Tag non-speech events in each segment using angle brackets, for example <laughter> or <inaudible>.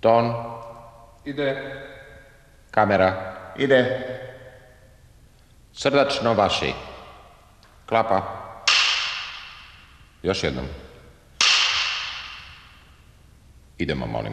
Ton, Ide. kamera, Ide. srdačno vaši. Klapa. Još jednom. Idemo, molim.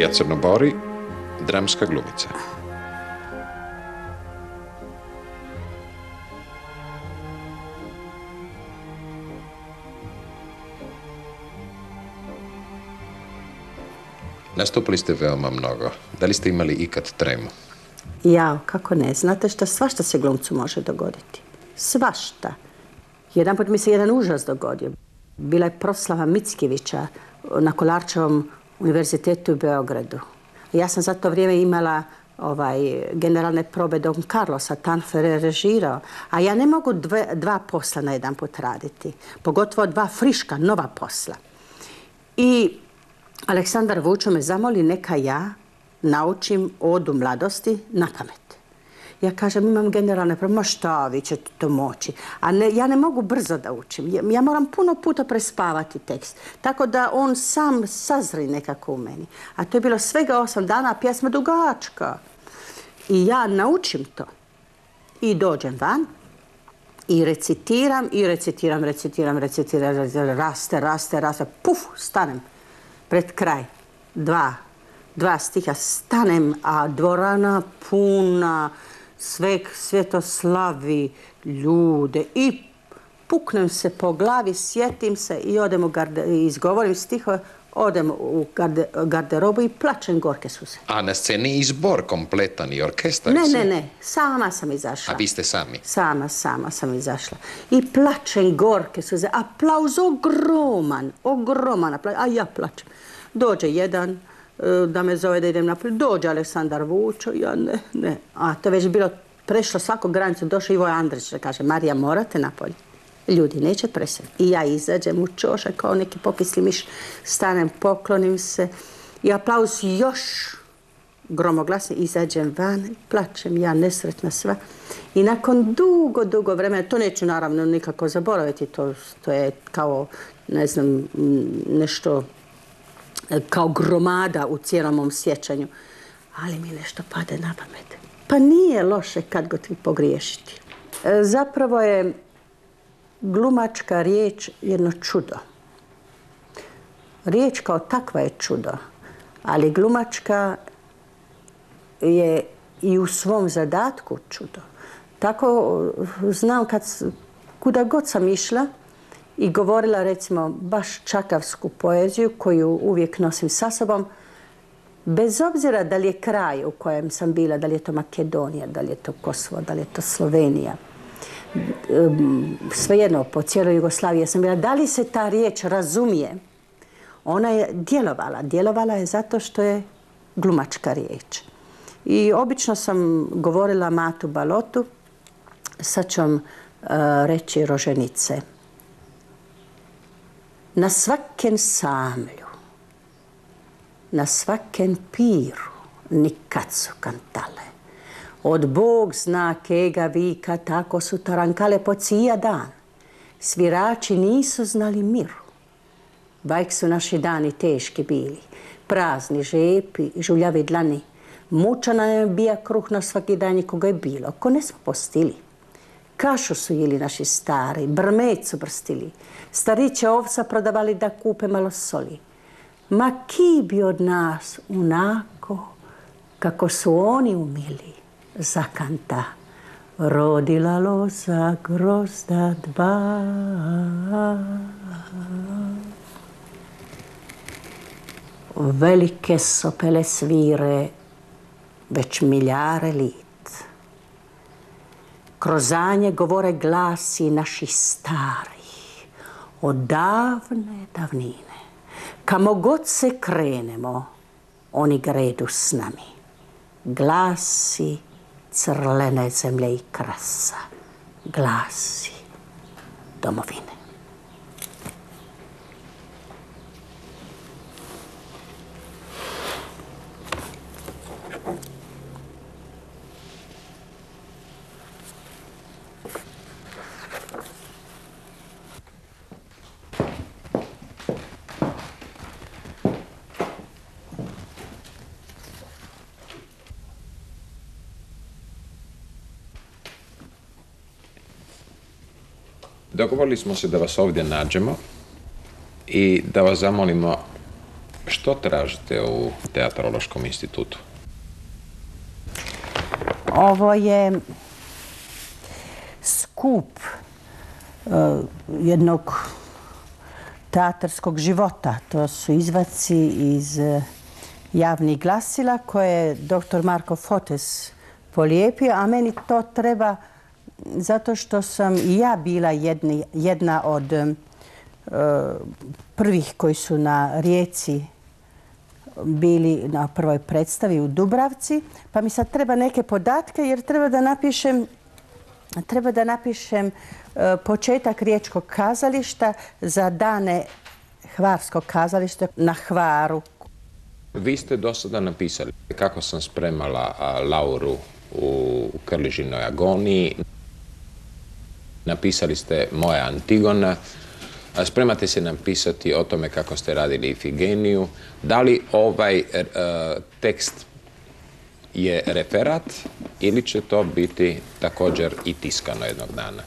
Marija Crnobori, dramska glumica. Nastupili ste veoma mnogo. Da li ste imali ikad tremu? Ja, kako ne, znate šta, svašta se glumcu može dogoditi. Svašta. Jedan put mi se jedan užas dogodio. Bila je proslava Mickivića na Kolarčevom univerzitetu u Beogradu. Ja sam za to vrijeme imala ovaj, generalne probe Don Carlosa, Tanfer je režirao. A ja ne mogu dve, dva posla na jedan put raditi. Pogotovo dva friška, nova posla. I Aleksandar Vučo me zamoli neka ja naučim odu mladosti na pamet. Ja kažem, imam generalne probe, ma šta, vi ćete to moći. A ja ne mogu brzo da učim. Ja moram puno puta prespavati tekst. Tako da on sam sazri nekako u meni. A to je bilo svega osam dana, a pjesma dugačka. I ja naučim to. I dođem van. I recitiram, i recitiram, recitiram, recitiram, recitiram, raste, raste, raste, puf, stanem pred kraj. Dva, dva stiha, stanem, a dvorana puna, sve, sve to slavi ljude i puknem se po glavi, sjetim se i odem u garde, izgovorim stihove, odem u garde, garderobu i plačem gorke suze. A na sceni i zbor kompletan i orkestar? Ne, ne, ne, sama sam izašla. A vi ste sami? Sama, sama sam izašla. I plačem gorke suze. Aplauz ogroman, ogroman aplauz. A ja plačem. Dođe jedan da me zove da idem napolje. Dođe Aleksandar Vučo, ja ne, ne. A to već bilo prešlo svaku granicu. Došao Ivo Andrić da kaže, Marija, morate napolje. Ljudi neće preseliti. I ja izađem u čošak kao neki pokisli miš. Stanem, poklonim se. I aplauz još gromoglasni, izađem van, plačem, ja nesretna sva. I nakon dugo, dugo vremena, to neću naravno nikako zaboraviti, to, to je kao, ne znam, nešto e, kao gromada u cijelom mom sjećanju. Ali mi nešto pade na pamet. Pa nije loše kad god ti pogriješiti. E, Zapravo je glumačka riječ jedno čudo. Riječ kao takva je čudo, ali glumačka je i u svom zadatku čudo. Tako znam kad, s- kuda god sam išla i govorila recimo baš čakavsku poeziju koju uvijek nosim sa sobom, bez obzira da li je kraj u kojem sam bila, da li je to Makedonija, da li je to Kosovo, da li je to Slovenija, svejedno po cijeloj Jugoslaviji sam bila, da li se ta riječ razumije? Ona je djelovala. Djelovala je zato što je glumačka riječ. I obično sam govorila Matu Balotu, sad ću vam e, reći roženice. Na svaken samlju, na svaken piru, nikad su kantale. Od Bog zna kega vika, tako su tarankale po cija dan. Svirači nisu znali miru. Bajk su naši dani teški bili. Prazni žepi, žuljavi dlani. Mučana je bija kruh na svaki dan koga je bilo. Ko ne smo postili. Kašu su jeli naši stari, brmet su brstili. Stariće ovca prodavali da kupe malo soli. Ma ki bi od nas unako kako su oni umili zakanta. Rodila loza grozda dva. Velike sopele svire već miljare lit. Krozanje govore glasi naši stari od davne davnine. Kamo god se krenemo, oni gredu s nami. Glasi crlene zemlje i krasa. Glasi domovine. Dogovorili smo se da vas ovdje nađemo i da vas zamolimo što tražite u Teatrološkom institutu. Ovo je skup e, jednog teatarskog života. To su izvaci iz e, javnih glasila koje je dr. Marko Fotes polijepio, a meni to treba zato što sam i ja bila jedna od e, prvih koji su na rijeci bili na prvoj predstavi u Dubravci, pa mi sad treba neke podatke jer treba da napišem treba da napišem e, početak riječkog kazališta za dane Hvarskog kazališta na Hvaru. Vi ste do sada napisali kako sam spremala Lauru u Krližinoj agoniji. Napisali ste Moja Antigona, spremate se napisati o tome kako ste radili Ifigeniju. Da li ovaj e, tekst je referat ili će to biti također i tiskano jednog dana?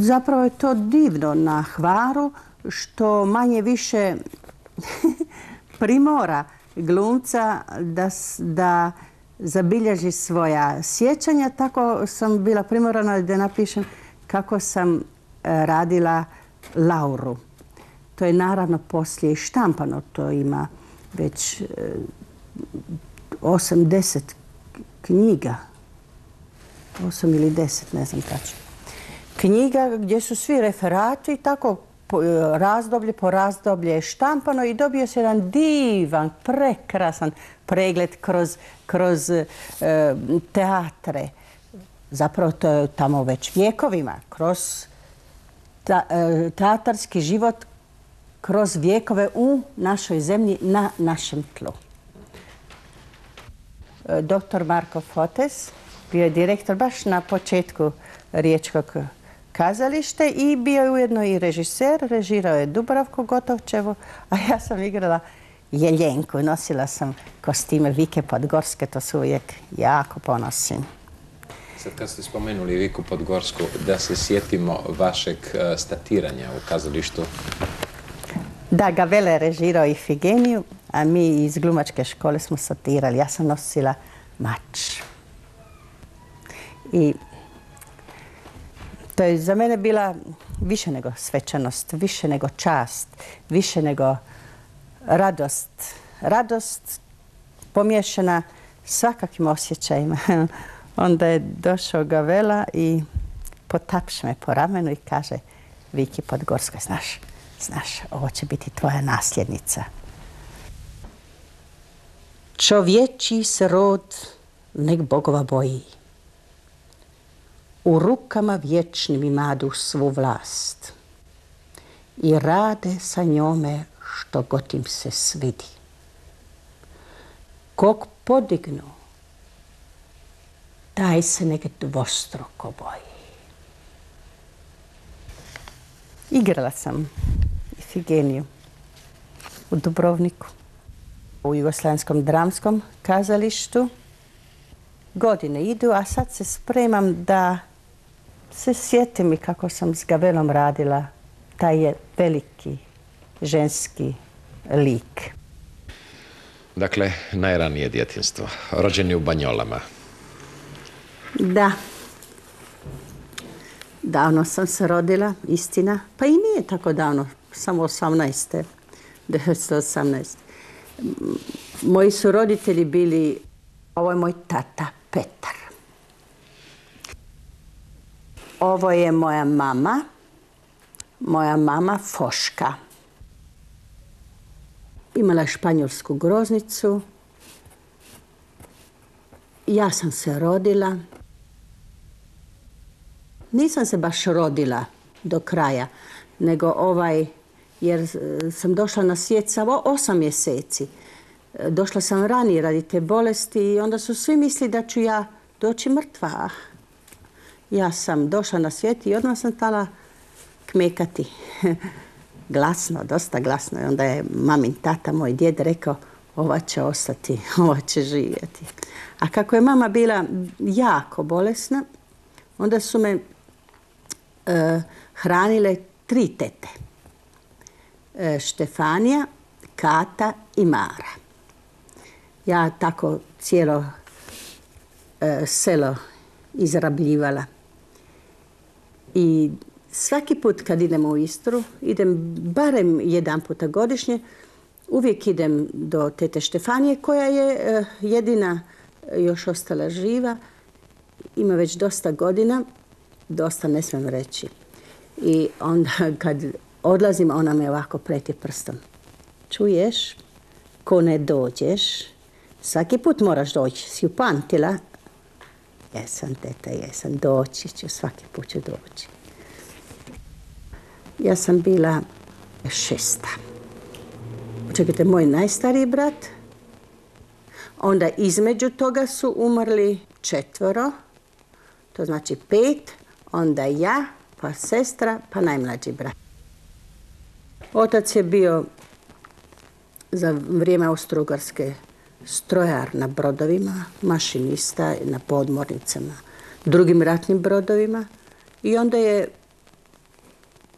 Zapravo je to divno na Hvaru što manje više <laughs> primora glumca da, da zabilježi svoja sjećanja. Tako sam bila primorana da napišem kako sam e, radila Lauru. To je naravno poslije štampano. To ima već 80 e, knjiga. 8 ili 10, ne znam tačno. Knjiga gdje su svi referati tako razdoblje po razdoblje je štampano i dobio se jedan divan, prekrasan pregled kroz, kroz e, teatre. Zapravo to je tamo već vjekovima, kroz e, teatarski život kroz vjekove u našoj zemlji na našem tlu. E, Dr. Marko Fotes bio je direktor baš na početku Riječkog kazalište i bio je ujedno i režiser. Režirao je Dubravku Gotovčevu, a ja sam igrala Jeljenku nosila sam kostime Vike Podgorske, to su uvijek jako ponosim. Sad kad ste spomenuli Viku Podgorsku, da se sjetimo vašeg e, statiranja u kazalištu. Da, Gavele je režirao i Figeniju, a mi iz glumačke škole smo satirali. Ja sam nosila mač. I to je za mene bila više nego svečanost, više nego čast, više nego radost. Radost pomiješana svakakvim osjećajima. <laughs> Onda je došao Gavela i potapše me po ramenu i kaže Viki Podgorskoj, znaš, znaš, ovo će biti tvoja nasljednica. Čovječi se rod nek bogova boji u rukama vječnim imadu svu vlast i rade sa njome što god im se svidi. kog podignu, taj se nek dvostruko boji. Igrala sam Ifigeniju u Dubrovniku, u Jugoslavenskom dramskom kazalištu. Godine idu, a sad se spremam da se sjetim i kako sam s Gavelom radila. Taj je veliki ženski lik. Dakle, najranije djetinstvo. Rođeni u Banjolama. Da. Davno sam se rodila, istina. Pa i nije tako davno, samo 18. 1918. Moji su roditelji bili, ovo je moj tata Petar. Ovo je moja mama, moja mama Foška. Imala španjolsku groznicu. Ja sam se rodila. Nisam se baš rodila do kraja, nego ovaj, jer sam došla na svijet samo osam mjeseci. Došla sam ranije radi te bolesti i onda su svi misli da ću ja doći mrtva. Ja sam došla na svijet i odmah sam tala kmekati. <laughs> glasno, dosta glasno. I onda je mamin tata, moj djed, rekao ova će ostati, <laughs> ova će živjeti. A kako je mama bila jako bolesna, onda su me e, hranile tri tete. E, Štefanija, Kata i Mara. Ja tako cijelo e, selo izrabljivala. I svaki put kad idemo u Istru, idem barem jedan puta godišnje, uvijek idem do tete Štefanije koja je eh, jedina još ostala živa. Ima već dosta godina, dosta ne smijem reći. I onda <laughs> kad odlazim, ona me ovako preti prstom. Čuješ, ko ne dođeš, svaki put moraš doći. Si upantila? Jesam, teta, jesam. Doći ću, svaki put ću doći. Ja sam bila šesta. Čekajte, moj najstariji brat. Onda između toga su umrli četvoro. To znači pet. Onda ja, pa sestra, pa najmlađi brat. Otac je bio za vrijeme Austro-Ugarske strojar na brodovima, mašinista na podmornicama, drugim ratnim brodovima. I onda je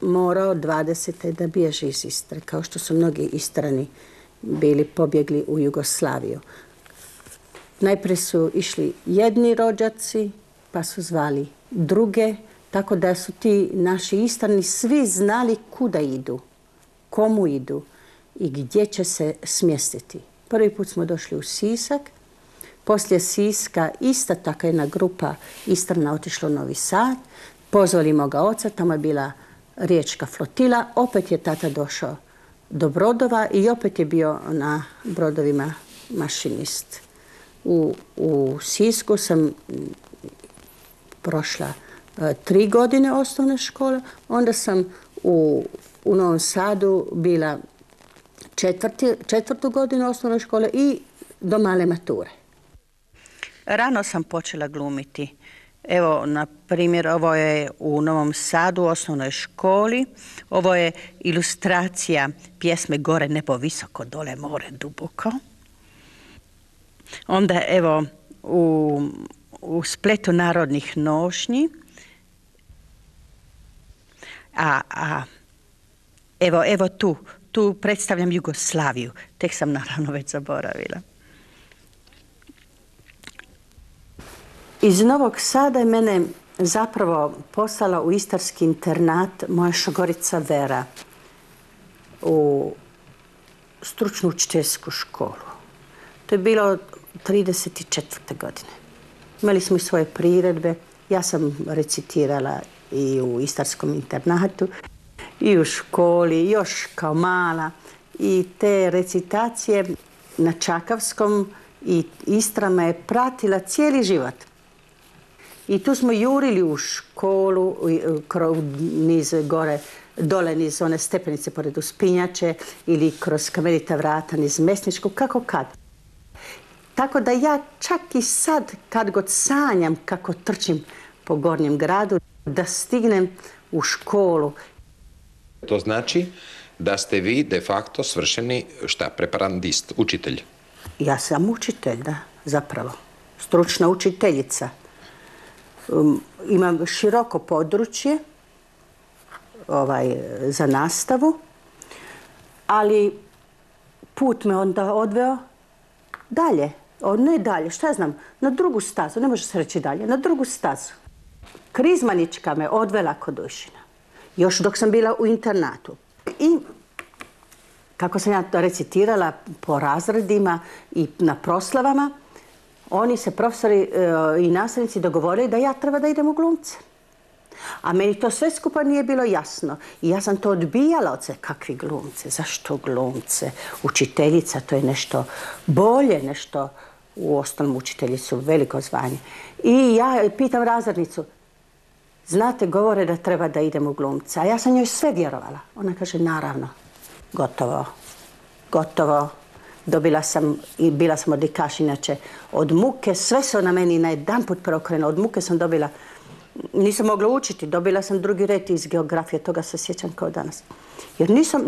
morao 20. da bježi iz Istre, kao što su mnogi istrani bili pobjegli u Jugoslaviju. Najprije su išli jedni rođaci, pa su zvali druge, tako da su ti naši istrani svi znali kuda idu, komu idu i gdje će se smjestiti. Prvi put smo došli u Sisak, poslije Siska ista takva jedna grupa Istrana otišla u Novi Sad, pozvali moga oca, tamo je bila riječka flotila, opet je tata došao do brodova i opet je bio na brodovima mašinist. U, u Sisku sam prošla e, tri godine osnovne škole, onda sam u, u Novom Sadu bila četvrtu godinu osnovne škole i do male mature. Rano sam počela glumiti. Evo, na primjer, ovo je u Novom Sadu, u osnovnoj školi. Ovo je ilustracija pjesme Gore nebo visoko, dole more duboko. Onda, evo, u, u spletu narodnih nošnji. A, a evo, evo tu, tu predstavljam Jugoslaviju. Tek sam naravno već zaboravila. Iz Novog Sada je mene zapravo poslala u istarski internat moja šogorica Vera u stručnu učiteljsku školu. To je bilo 34. godine. Imali smo i svoje priredbe. Ja sam recitirala i u istarskom internatu i u školi, još kao mala. I te recitacije na Čakavskom i Istra me je pratila cijeli život. I tu smo jurili u školu, kroz niz gore, dole niz one stepenice pored Uspinjače ili kroz kamenita vrata niz Mesničku, kako kad. Tako da ja čak i sad, kad god sanjam kako trčim po Gornjem gradu, da stignem u školu. To znači da ste vi de facto svršeni šta, preparandist, učitelj? Ja sam učitelj, da, zapravo. Stručna učiteljica. Um, imam široko područje ovaj, za nastavu, ali put me onda odveo dalje. O, ne dalje, šta znam, na drugu stazu, ne može se reći dalje, na drugu stazu. Krizmanička me odvela kod Dušina. Još dok sam bila u internatu. I kako sam ja to recitirala po razredima i na proslavama, oni se profesori e, i nastavnici dogovorili da ja treba da idem u glumce. A meni to sve skupa nije bilo jasno. I ja sam to odbijala od se. Kakvi glumce? Zašto glumce? Učiteljica, to je nešto bolje, nešto... U ostalom učitelji su veliko zvanje. I ja pitam razrednicu, znate, govore da treba da idem u glumce. A ja sam njoj sve vjerovala. Ona kaže, naravno, gotovo, gotovo. Dobila sam i bila sam odlikaš inače od muke. Sve se na meni na jedan put preokreno. Od muke sam dobila nisam mogla učiti, dobila sam drugi red iz geografije, toga se sjećam kao danas. Jer nisam,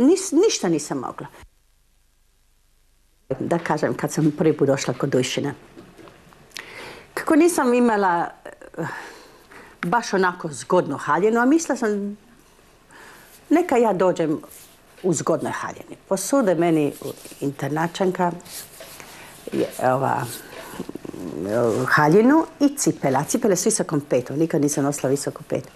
ništa nisam mogla. Da kažem, kad sam prvi put došla kod Dujšina. Kako nisam imala baš onako zgodno haljenu, a mislila sam neka ja dođem u zgodnoj haljeni. Posude meni internačanka ova, haljinu i cipela. Cipele s visokom petom. Nikad nisam nosila visoko petu.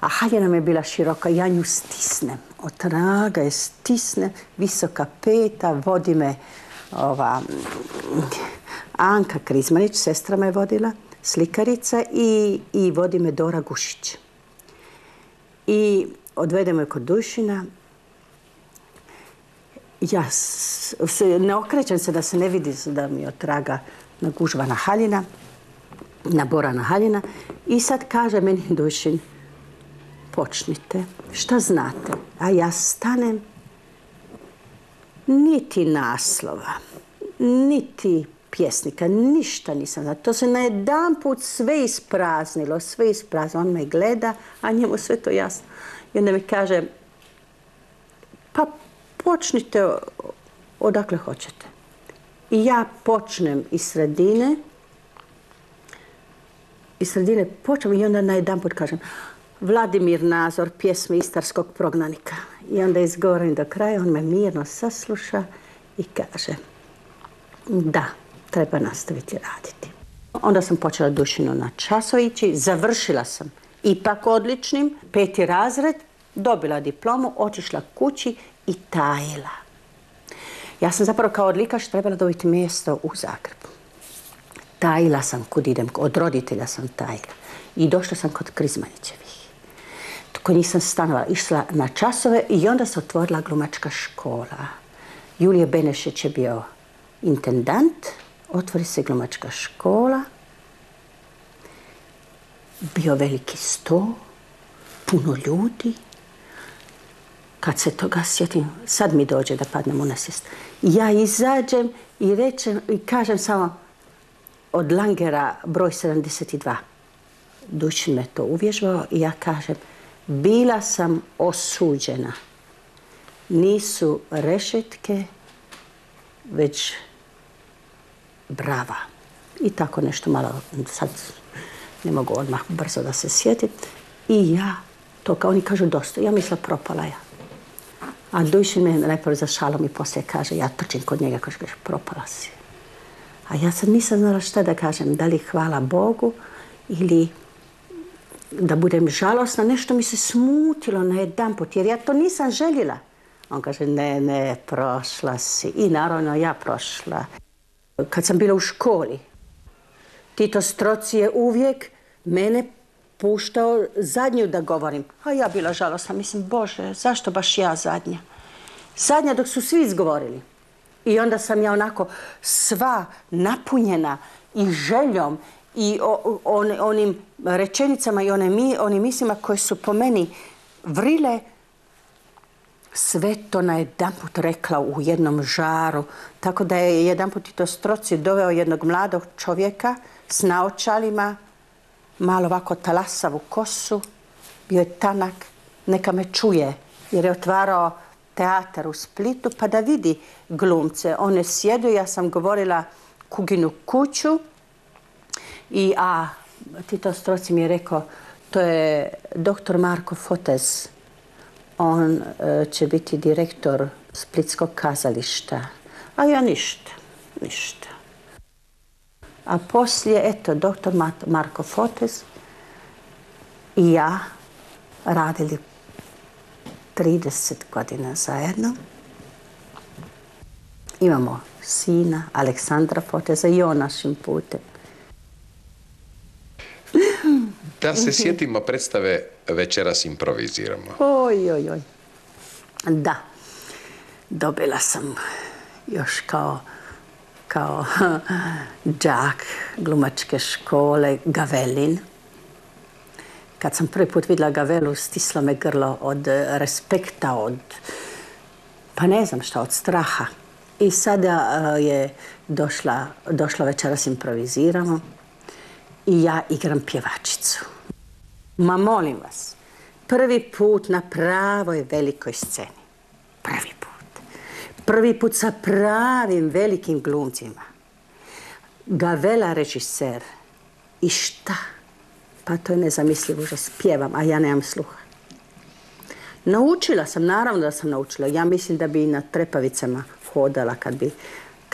A haljina mi je bila široka. Ja nju stisnem. Od traga je stisnem. Visoka peta. Vodi me ova, Anka Krizmanić, sestra me vodila, slikarica i, i vodi me Dora Gušić. I odvede me kod Dušina. Ja ne okrećem se da se ne vidi da mi otraga na Gužvana Haljina, na Borana Haljina i sad kaže meni Dušin, počnite, šta znate? A ja stanem, niti naslova, niti pjesnika, ništa nisam znala. To se na jedan put sve ispraznilo, sve ispraznilo. On me gleda, a njemu sve to jasno. I onda mi kaže, pa počnite odakle hoćete. I ja počnem iz sredine, iz sredine počnem i onda na jedan put kažem Vladimir Nazor, pjesme Istarskog prognanika. I onda izgovorim do kraja, on me mirno sasluša i kaže da, treba nastaviti raditi. Onda sam počela dušino na časovići, završila sam ipak odličnim, peti razred, dobila diplomu, otišla kući i tajila. Ja sam zapravo kao odlikaš trebala dobiti mjesto u Zagrebu. Tajila sam kud idem, od roditelja sam tajila. I došla sam kod Krizmanićevih. Kod njih stanovala, išla na časove i onda se otvorila glumačka škola. Julije Benešić je bio intendant, otvori se glumačka škola, bio veliki sto, puno ljudi, kad se toga sjetim, sad mi dođe da padnem u nesvijest. Ja izađem i rečem i kažem samo od Langera broj 72. Dušin me to uvježbao i ja kažem bila sam osuđena. Nisu rešetke, već brava. I tako nešto malo, sad ne mogu odmah brzo da se sjetim. I ja, to kao oni kažu dosta, ja misla propala ja. A Dujšin me najprvo za šalom i poslije kaže, ja trčim kod njega, kaže, propala si. A ja sad nisam znala šta da kažem, da li hvala Bogu ili da budem žalosna, nešto mi se smutilo na jedan put, jer ja to nisam željela. On kaže, ne, ne, prošla si. I naravno ja prošla. Kad sam bila u školi, Tito Stroci je uvijek mene puštao zadnju da govorim. A ja bila žalosna, mislim, Bože, zašto baš ja zadnja? Zadnja dok su svi izgovorili. I onda sam ja onako sva napunjena i željom i onim rečenicama i onim mislima koje su po meni vrile sve to na jedan put rekla u jednom žaru. Tako da je jedan put i to stroci doveo jednog mladog čovjeka s naočalima, malo ovako talasavu kosu, bio je tanak, neka me čuje, jer je otvarao teatar u Splitu, pa da vidi glumce. One sjedu, ja sam govorila Kuginu kuću, i a Tito Stroci mi je rekao, to je doktor Marko Fotez, on e, će biti direktor Splitskog kazališta. A ja ništa, ništa. A poslije, eto, doktor Marko Fotez i ja radili 30 godina zajedno. Imamo sina, Aleksandra Foteza i on našim putem. Da se sjetimo predstave Večeras improviziramo. Oj, oj, oj. Da. Dobila sam još kao kao <laughs> džak glumačke škole Gavelin. Kad sam prvi put vidjela Gavelu, stisla me grlo od respekta, od, pa ne znam šta, od straha. I sada eh, je došla, došla večeras improviziramo i ja igram pjevačicu. Ma molim vas, prvi put na pravoj velikoj sceni. Prvi put. Prvi put sa pravim velikim glumcima. Gavela režiser. I šta? Pa to je nezamislivo užas. Pjevam, a ja nemam sluha. Naučila sam, naravno da sam naučila. Ja mislim da bi i na trepavicama hodala kad bi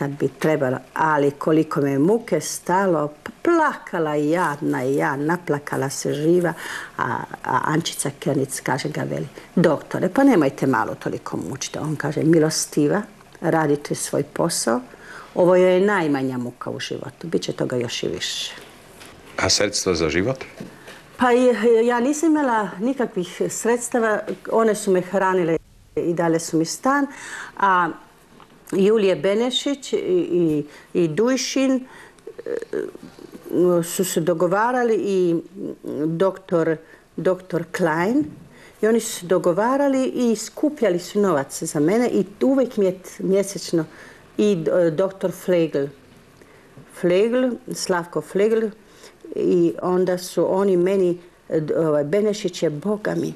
kad bi trebala, ali koliko me muke stalo, plakala jadna i ja, naplakala se živa, a, Ančica Kernic kaže ga veli, doktore, pa nemojte malo toliko mučiti. On kaže, milostiva, radite svoj posao, ovo je najmanja muka u životu, bit će toga još i više. A sredstva za život? Pa ja nisam imala nikakvih sredstava, one su me hranile i dale su mi stan, a Julije Benešić i, Dujšin e, su se dogovarali i doktor, Klein i oni su se dogovarali i skupljali su novac za mene i uvijek mi je mjesečno i e, doktor Flegel. Flegel, Slavko Flegel i onda su oni meni, ovaj, Benešić je Boga mi.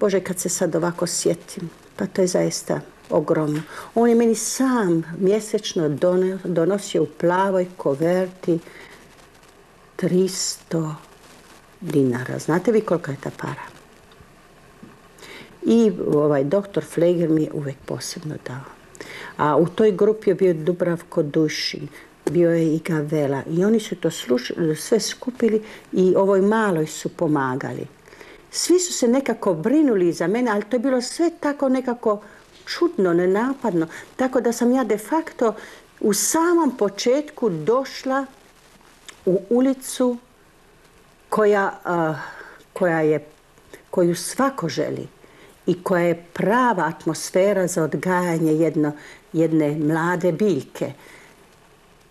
Bože, kad se sad ovako sjetim, pa to je zaista ogromno. On je meni sam mjesečno donosio u plavoj koverti 300 dinara. Znate vi kolika je ta para? I ovaj doktor Fleger mi je uvijek posebno dao. A u toj grupi je bio Dubravko Dušin, bio je i Gavela. I oni su to sve skupili i ovoj maloj su pomagali. Svi su se nekako brinuli za mene, ali to je bilo sve tako nekako čudno, nenapadno. Tako da sam ja de facto u samom početku došla u ulicu koja, koja je, koju svako želi i koja je prava atmosfera za odgajanje jedno, jedne mlade biljke.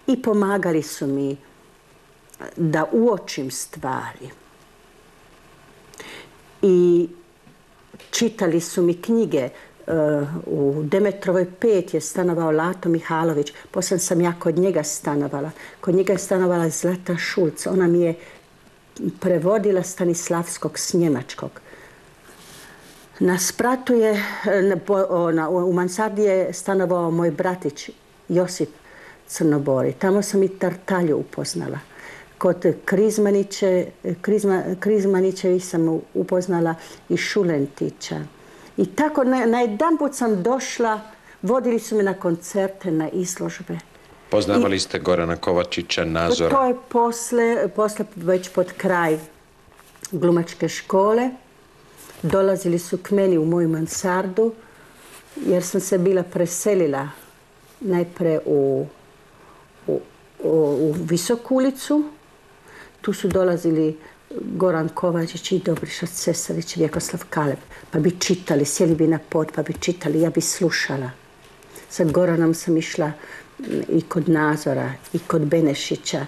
I pomagali su mi da uočim stvari. I čitali su mi knjige u Demetrovoj pet je stanovao Lato Mihalović. Poslije sam ja kod njega stanovala. Kod njega je stanovala Zlata Šulc. Ona mi je prevodila Stanislavskog s njemačkog. Na spratu je, u mansardi je stanovao moj bratić Josip Crnobori. Tamo sam i Tartalju upoznala. Kod Krizmaniće, Krizmanićevi sam upoznala i Šulentića. I tako na, jedan put sam došla, vodili su me na koncerte, na izložbe. Poznavali ste Gorana Kovačića, Nazora? To je posle, posle već pod kraj glumačke škole. Dolazili su k meni u moju mansardu, jer sam se bila preselila najpre u, u, u Visoku ulicu. Tu su dolazili Goran Kovačić i Dobriša Cesarić, Vjekoslav Kaleb. Pa bi čitali, sjeli bi na pod, pa bi čitali, ja bi slušala. Sa Goranom sam išla i kod Nazora i kod Benešića.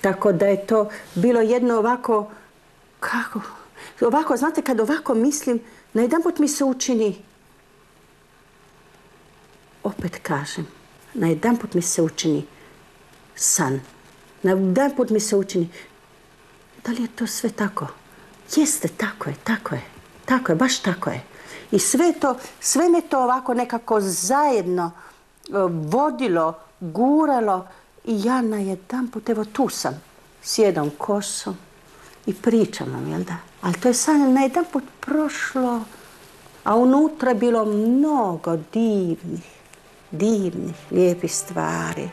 Tako da je to bilo jedno ovako, kako, ovako, znate, kad ovako mislim, na jedan put mi se učini opet kažem, na jedan put mi se učini san. Na jedan put mi se učini, da li je to sve tako? Jeste, tako je, tako je. Tako je, baš tako je. I sve to, sve me to ovako nekako zajedno e, vodilo, guralo i ja na jedan put, evo tu sam, sjedam kosom i pričam vam, jel da? Ali to je samo na jedan put prošlo, a unutra je bilo mnogo divnih, divnih, lijepih stvari.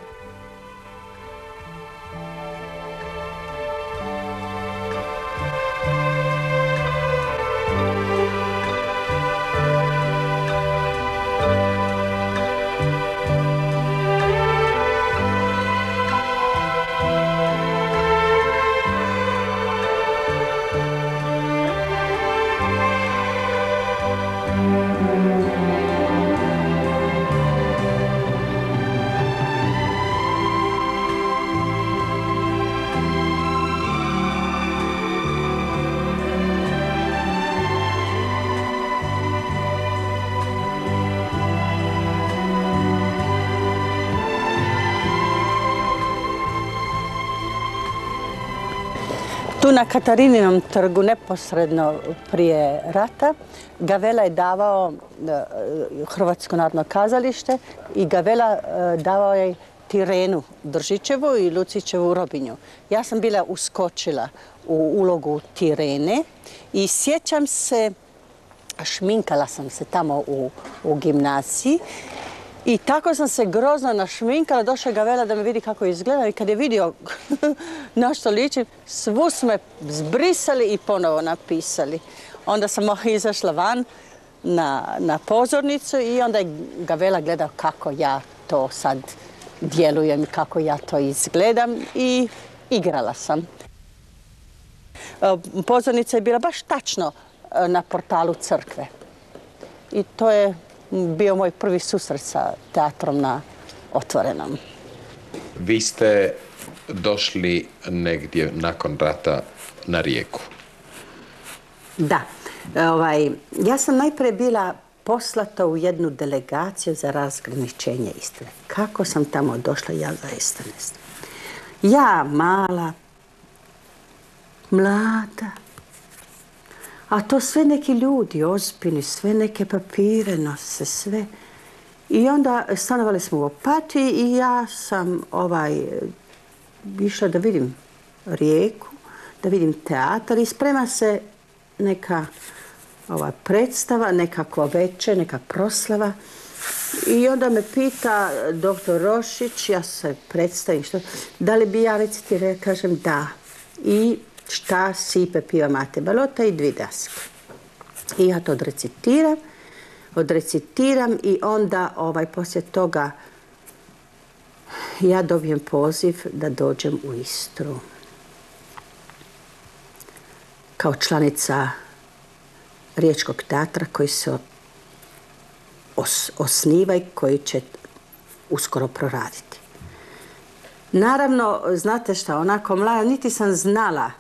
Tu na Katarininom trgu, neposredno prije rata, Gavela je davao e, Hrvatsko narodno kazalište i Gavela e, davao je Tirenu Držićevu i Lucićevu Robinju. Ja sam bila uskočila u ulogu Tirene i sjećam se, šminkala sam se tamo u, u gimnaziji i tako sam se grozno našminkala, došla je Gavela da me vidi kako izgleda i kad je vidio <laughs> na što ličim, svu smo me zbrisali i ponovo napisali. Onda sam <laughs> izašla van na, pozornicu i onda je Gavela gledao kako ja to sad djelujem i kako ja to izgledam i igrala sam. E, pozornica je bila baš tačno e, na portalu crkve. I to je bio moj prvi susret sa teatrom na otvorenom. Vi ste došli negdje nakon rata na rijeku. Da. Ovaj, ja sam najprije bila poslata u jednu delegaciju za razgraničenje istine. Kako sam tamo došla, ja zaista ne znam. Ja, mala, mlada, a to sve neki ljudi ozbiljni, sve neke papire nose, sve. I onda stanovali smo u Opati i ja sam ovaj, išla da vidim rijeku, da vidim teatar i sprema se neka ova predstava, nekakva veče, neka proslava. I onda me pita doktor Rošić, ja se predstavim što, da li bi ja recitirala, kažem da. I šta sipe piva mate balota i dvi daske. I ja to odrecitiram, odrecitiram i onda ovaj, poslije toga ja dobijem poziv da dođem u Istru. Kao članica Riječkog teatra koji se osniva i koji će uskoro proraditi. Naravno, znate šta, onako mlada, niti sam znala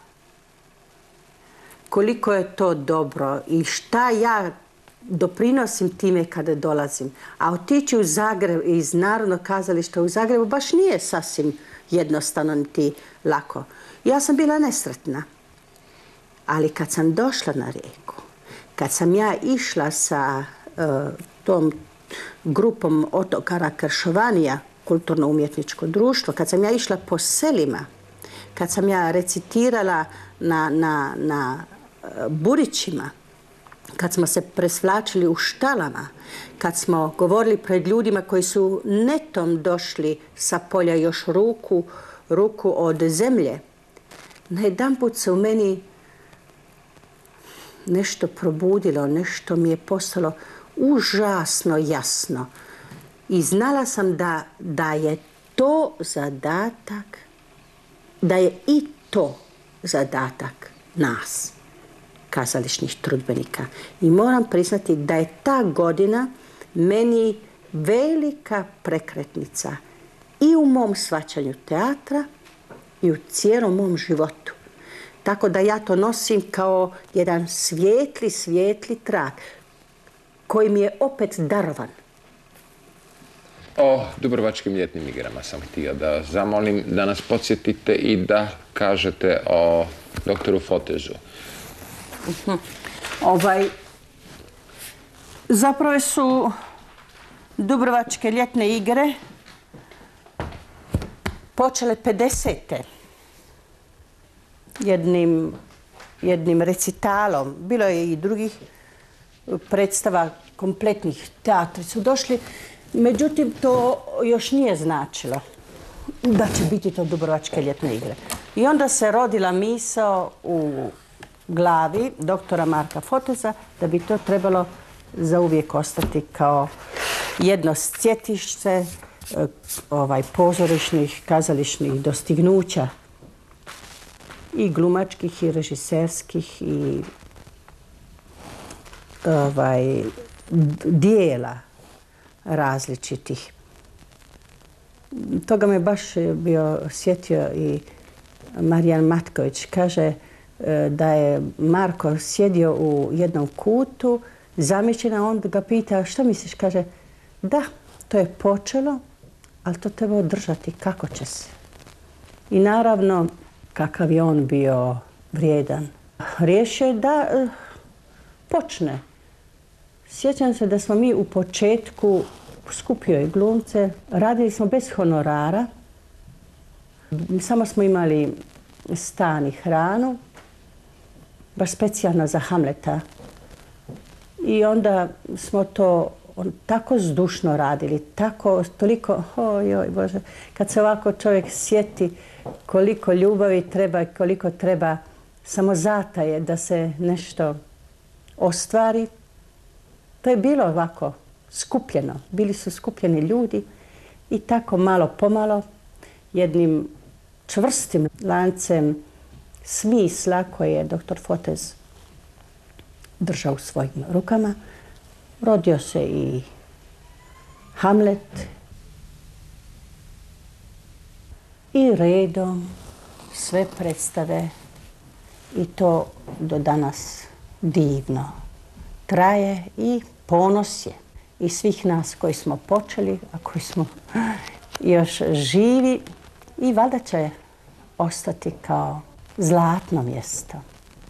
koliko je to dobro i šta ja doprinosim time kada dolazim. A otići u Zagreb iz Narodnog kazališta u Zagrebu baš nije sasvim jednostavno niti lako. Ja sam bila nesretna. Ali kad sam došla na rijeku, kad sam ja išla sa e, tom grupom otokara Kršovanija, kulturno-umjetničko društvo, kad sam ja išla po selima, kad sam ja recitirala na, burićima, kad smo se presvlačili u štalama, kad smo govorili pred ljudima koji su netom došli sa polja još ruku, ruku od zemlje, na jedan put se u meni nešto probudilo, nešto mi je postalo užasno jasno. I znala sam da, da je to zadatak, da je i to zadatak nas kazališnih trudbenika. I moram priznati da je ta godina meni velika prekretnica i u mom svačanju teatra i u cijelom mom životu. Tako da ja to nosim kao jedan svijetli, svijetli trak koji mi je opet darovan. O Dubrovačkim ljetnim igrama sam htio da zamolim da nas podsjetite i da kažete o doktoru Fotezu. Mhm. Ovaj, zapravo su Dubrovačke ljetne igre počele 50. Jednim, jednim recitalom. Bilo je i drugih predstava kompletnih teatri su došli. Međutim, to još nije značilo da će biti to Dubrovačke ljetne igre. I onda se rodila misao u glavi doktora Marka Foteza da bi to trebalo zauvijek ostati kao jedno scjetišće e, ovaj, pozorišnih, kazališnih dostignuća i glumačkih i režiserskih i ovaj, dijela različitih. Toga me baš bio sjetio i Marijan Matković. Kaže da je Marko sjedio u jednom kutu, zamišljena, on ga pita što misliš? Kaže, da, to je počelo, ali to treba održati, kako će se. I naravno, kakav je on bio vrijedan. Riješio je da e, počne Sjećam se da smo mi u početku skupio i glumce, radili smo bez honorara, samo smo imali stan i hranu, baš specijalno za Hamleta. I onda smo to tako zdušno radili, tako, toliko, ojoj Bože, kad se ovako čovjek sjeti koliko ljubavi treba i koliko treba samo zataje da se nešto ostvari, to je bilo ovako skupljeno. Bili su skupljeni ljudi i tako malo pomalo jednim čvrstim lancem smisla koje je dr. Fotez držao u svojim rukama. Rodio se i Hamlet i redom sve predstave i to do danas divno traje i ponos je i svih nas koji smo počeli, a koji smo još živi i valjda će ostati kao zlatno mjesto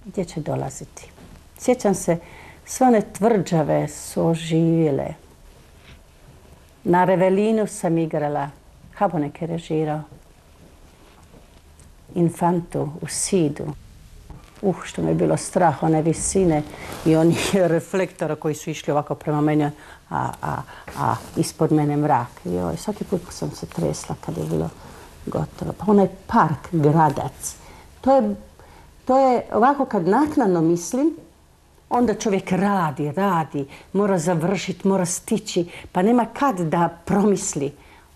gdje će dolaziti. Sjećam se, sve one tvrđave su oživjele. Na Revelinu sam igrala, Habonek je režirao, Infantu u Sidu uh, što mi je bilo strah, one visine i oni <laughs> reflektora koji su išli ovako prema mene, a, a, a ispod mene mrak. Joj, svaki put sam se tresla kad je bilo gotovo. Pa onaj park, gradac, to je, to je ovako kad naknadno mislim, onda čovjek radi, radi, mora završiti, mora stići, pa nema kad da promisli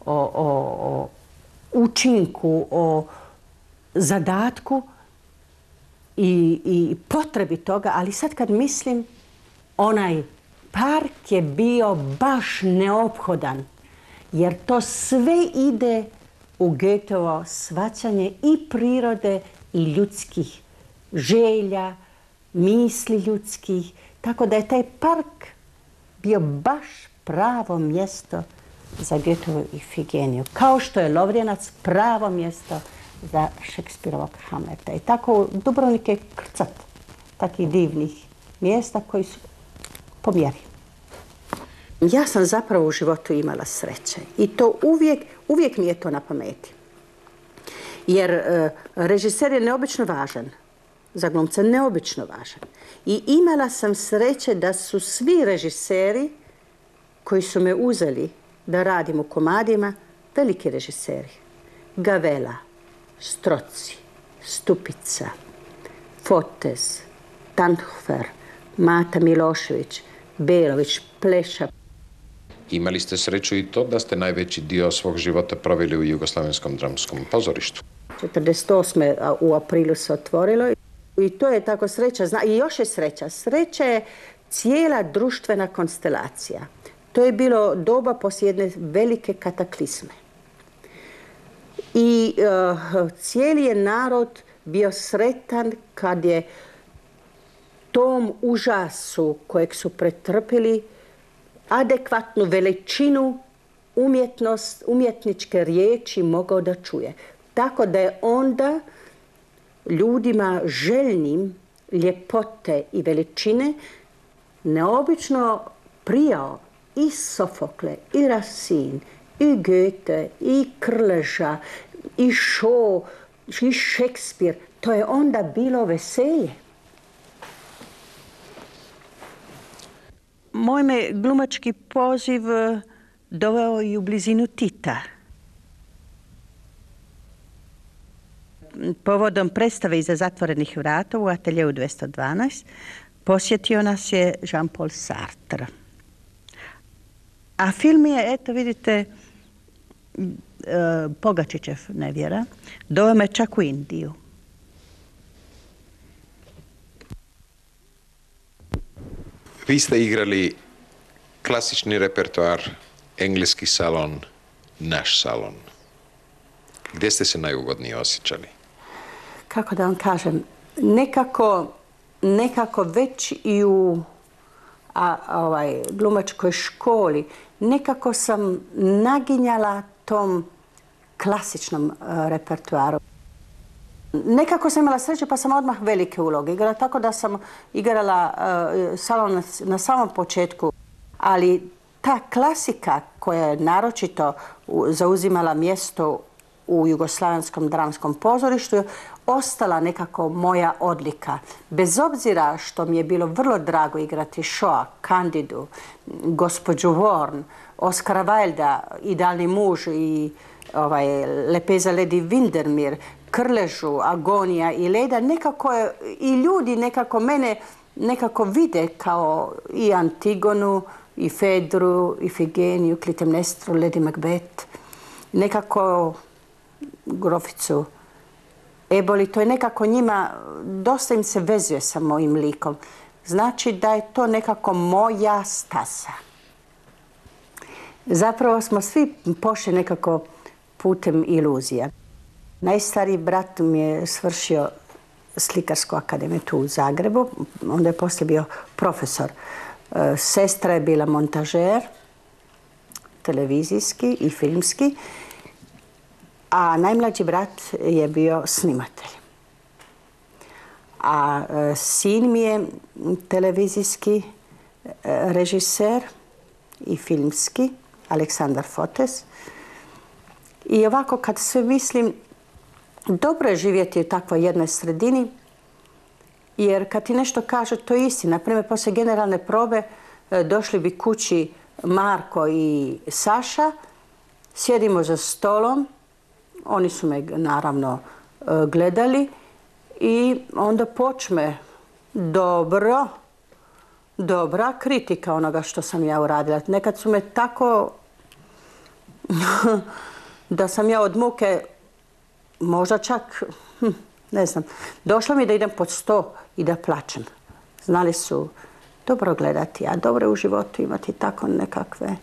o, o, o učinku, o zadatku, i, i potrebi toga, ali sad kad mislim, onaj park je bio baš neophodan, jer to sve ide u Getovo svaćanje i prirode i ljudskih želja, misli ljudskih, tako da je taj park bio baš pravo mjesto za Getovu i Figeniju. Kao što je Lovrijenac pravo mjesto za Šekspirovog Hamleta. I tako Dubrovnik je krcat takih divnih mjesta koji su po mjeri. Ja sam zapravo u životu imala sreće i to uvijek, uvijek mi je to na pameti. Jer e, režiser je neobično važan, za glumca neobično važan. I imala sam sreće da su svi režiseri koji su me uzeli da radim u komadima, veliki režiseri. Gavela, Stroci, Stupica, Fotez, Tanhofer, Mata Milošević, Belović, Pleša. Imali ste sreću i to da ste najveći dio svog života proveli u Jugoslavenskom dramskom pozorištu. 48. u aprilu se otvorilo i to je tako sreća. I još je sreća. Sreća je cijela društvena konstelacija. To je bilo doba poslije jedne velike kataklizme i uh, cijeli je narod bio sretan kad je tom užasu kojeg su pretrpili adekvatnu veličinu umjetnost, umjetničke riječi mogao da čuje. Tako da je onda ljudima željnim ljepote i veličine neobično prijao i Sofokle, i Rasin, i Goethe, i Krleža, i Shaw, i Šekspir. To je onda bilo veselje. Moj me glumački poziv eh, doveo i u blizinu Tita. Povodom predstave iza zatvorenih vrata u ateljeu 212 posjetio nas je Jean-Paul Sartre. A film je, eto vidite, eh, Pogačićev nevjera, doveo me čak u Indiju. Vi ste igrali klasični repertoar, engleski salon, naš salon. Gdje ste se najugodnije osjećali? Kako da vam kažem, nekako, nekako već i u a, ovaj, glumačkoj školi, nekako sam naginjala tom klasičnom uh, repertoaru. Nekako sam imala sreće pa sam odmah velike uloge igrala, tako da sam igrala uh, salon na, na samom početku. Ali ta klasika koja je naročito zauzimala mjesto u Jugoslavenskom dramskom pozorištu ostala nekako moja odlika. Bez obzira što mi je bilo vrlo drago igrati Shoa, Candidu, gospođu Warn, Oskara Wilda, Idealni muž i ovaj, Lepeza Lady Windermere, Krležu, Agonija i Leda, nekako je, i ljudi nekako mene nekako vide kao i Antigonu, i Fedru, i Figeniju, Klitemnestru, Lady Macbeth. Nekako groficu Eboli, to je nekako njima, dosta im se vezuje sa mojim likom. Znači da je to nekako moja stasa. Zapravo smo svi pošli nekako putem iluzija. Najstariji brat mi je svršio slikarsku akademiju tu u Zagrebu, onda je poslije bio profesor. E, sestra je bila montažer, televizijski i filmski, a najmlađi brat je bio snimatelj. A e, sin mi je televizijski e, režiser i filmski, Aleksandar Fotes. I ovako kad sve mislim, dobro je živjeti u takvoj jednoj sredini, jer kad ti nešto kaže, to je istina. Primjer, poslije generalne probe e, došli bi kući Marko i Saša, sjedimo za stolom, oni su me naravno e, gledali i onda počme dobro, dobra kritika onoga što sam ja uradila. Nekad su me tako <laughs> da sam ja od muke možda čak, hm, ne znam, došla mi da idem pod sto i da plačem. Znali su dobro gledati, a dobro u životu imati tako nekakve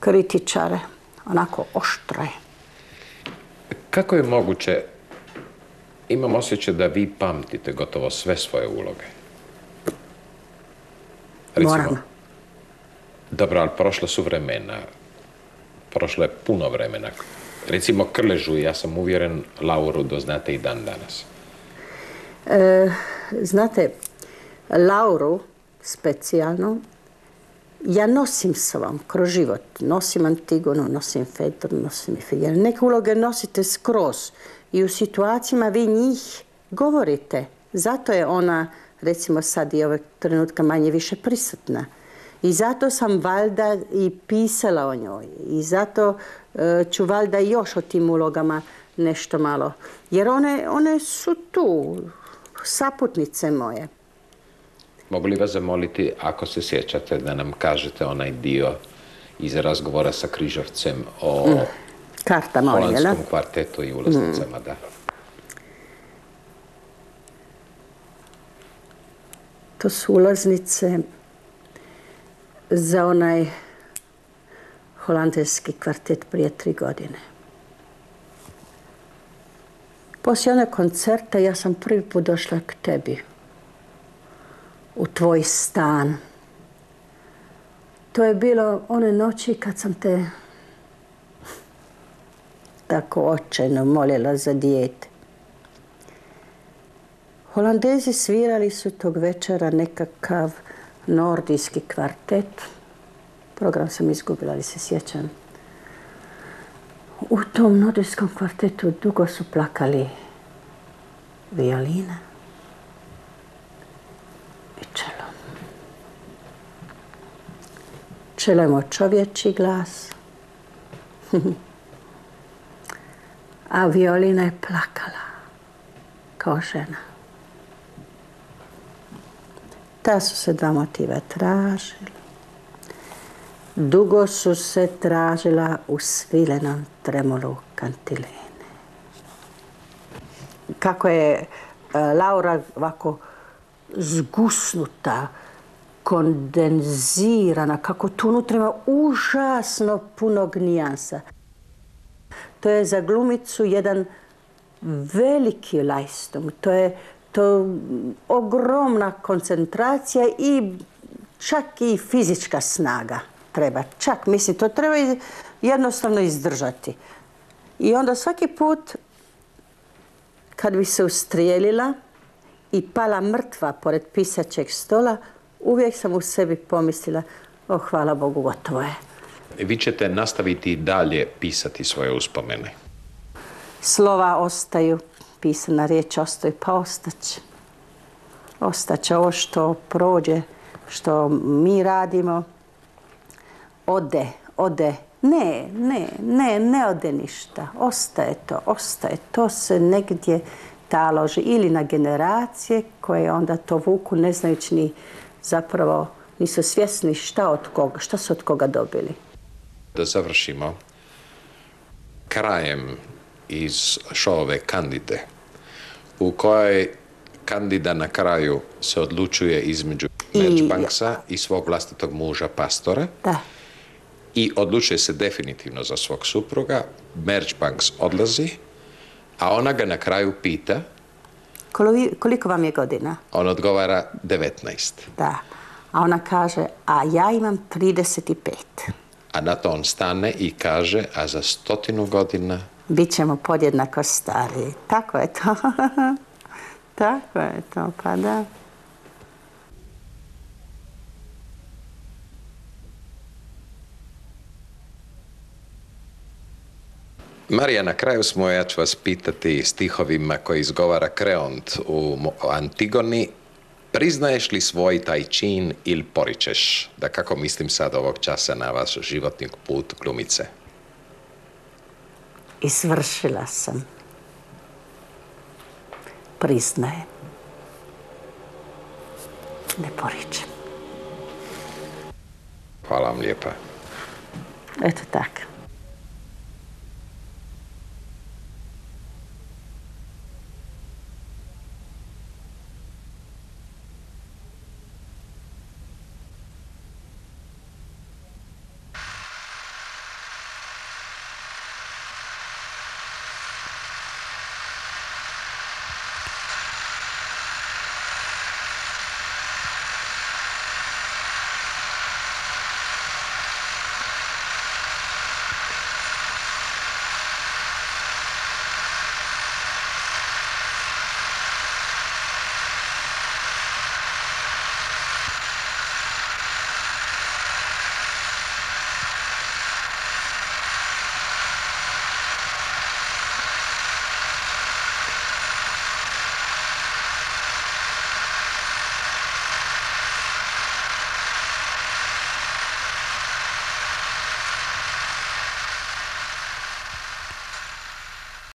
kritičare, onako oštre. Kako je moguće, imam osjećaj da vi pamtite gotovo sve svoje uloge. Recimo, Moram. Dobro, ali prošla su vremena. Prošlo je puno vremena. Recimo Krležu, ja sam uvjeren, Lauru doznate i dan danas. E, znate, Lauru specijalno, ja nosim vam kroz život. Nosim Antigonu, nosim Fedor, nosim Ifigenu. Neke uloge nosite skroz i u situacijama vi njih govorite. Zato je ona, recimo sad i ovog trenutka manje više prisutna. I zato sam valjda i pisala o njoj. I zato e, ću valjda još o tim ulogama nešto malo. Jer one, one su tu, saputnice moje. Mogu li vas zamoliti, ako se sjećate, da nam kažete onaj dio iz razgovora sa Križovcem o mm. Holandskom kvartetu i ulaznicama, mm. da. To su ulaznice za onaj holandski kvartet prije tri godine. Poslije one koncerta ja sam prvi put došla k tebi u tvoj stan. To je bilo one noći kad sam te tako očajno molila za dijete. Holandezi svirali su tog večera nekakav nordijski kvartet. Program sam izgubila, ali se sjećam. U tom nordijskom kvartetu dugo su plakali violina i čelo. Imao čovječi glas, <laughs> a violina je plakala kao žena. Ta su se dva motiva tražila. Dugo su se tražila u svilenom tremolu kantilene. Kako je e, Laura ovako zgusnuta, kondenzirana, kako tu unutra ima užasno puno nijansa. To je za glumicu jedan veliki lajstom. To je to ogromna koncentracija i čak i fizička snaga treba. Čak, mislim, to treba jednostavno izdržati. I onda svaki put kad bi se ustrijelila i pala mrtva pored pisaćeg stola, uvijek sam u sebi pomislila, o hvala Bogu, gotovo je. Vi ćete nastaviti dalje pisati svoje uspomene? Slova ostaju, pisana riječ ostaju, pa ostaće. Ostaće ovo što prođe, što mi radimo, ode, ode. Ne, ne, ne, ne ode ništa. Ostaje to, ostaje. To se negdje taloži ili na generacije koje onda to vuku ne znajući ni zapravo nisu svjesni šta od koga, šta su od koga dobili. Da završimo krajem iz šove Kandide u kojoj Kandida na kraju se odlučuje između Međbanksa i svog vlastitog muža Pastora. Da. I odlučuje se definitivno za svog supruga. Međbanks odlazi, a ona ga na kraju pita koliko vam je godina? On odgovara 19. Da. A ona kaže, a ja imam 35. A na to on stane i kaže, a za stotinu godina... Bićemo podjednako stari. Tako je to. <laughs> Tako je to, pa da. Marija, na kraju smo, ja ću vas pitati stihovima koji izgovara Kreont u Antigoni, priznaješ li svoj taj čin ili poričeš? Da kako mislim sad ovog časa na vaš životni put glumice? Izvršila sam. Priznajem. Ne poričem. Hvala vam lijepa. Eto tako.